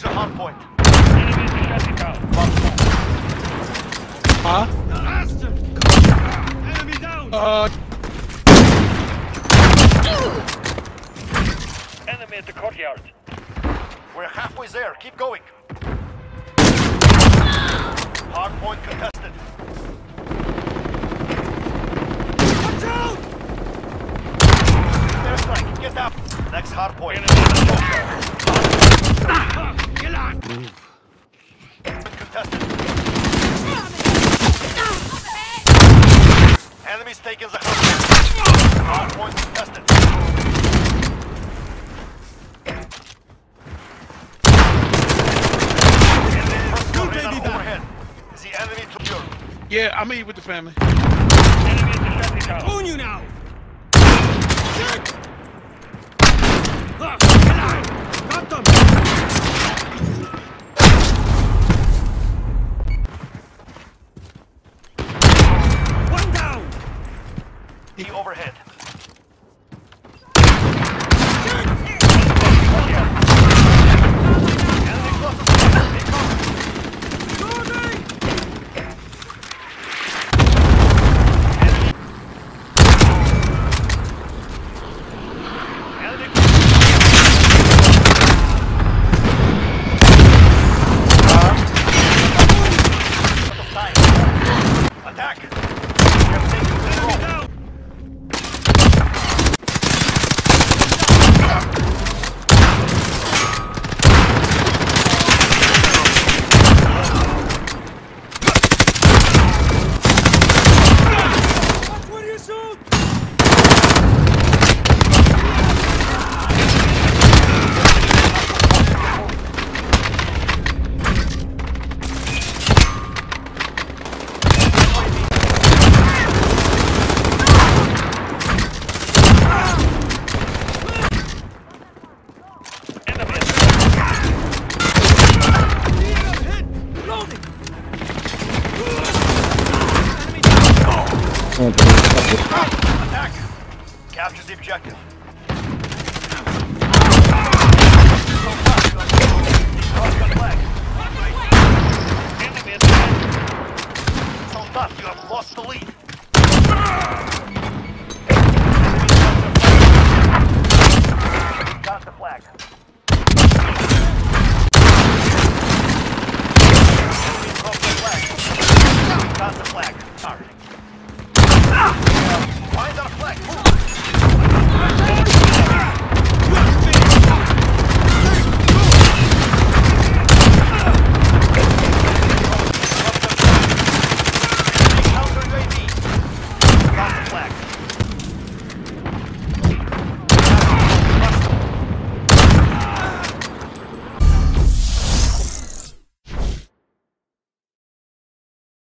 hard point. Enemy. Huh? Enemy down. Uh, Enemy at the courtyard. We're halfway there. Keep going. Hard point contested. Watch out! Airstrike. Get up. Next hard point. Enemy at the courtyard. Get on. Contested. Enemies taking the hard. Hard point contested. Enemy personal radar overhead. The enemy secure. yeah, I'm eat with the family. Enemy at the shutting you now! Ah, Get The overhead. want to attack. Capture the objective. You have lost the flag. Sorry.